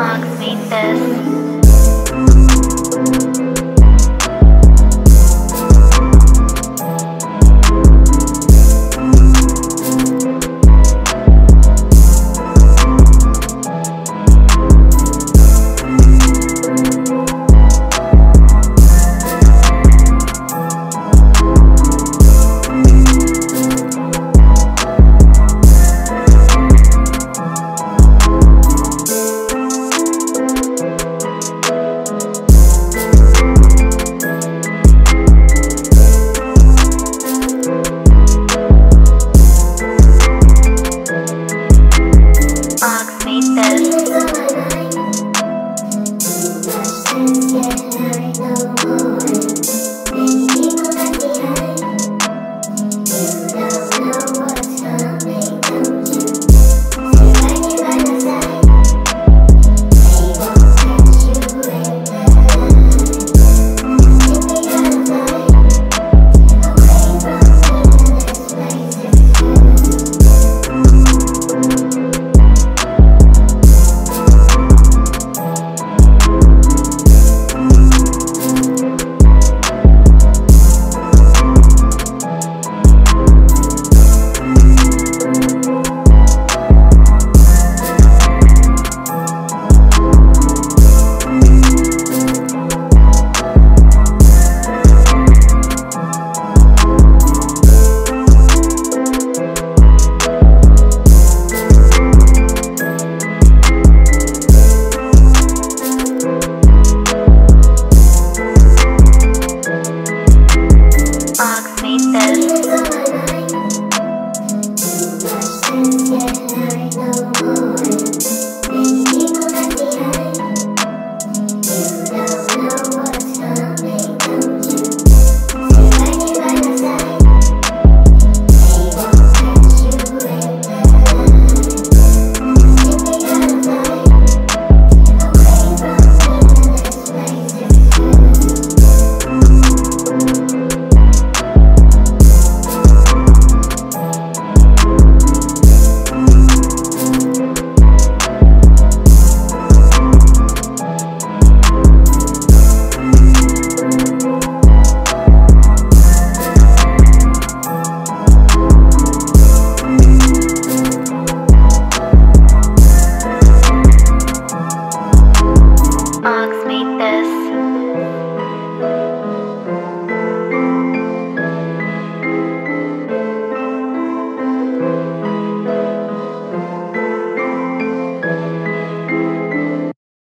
song made this.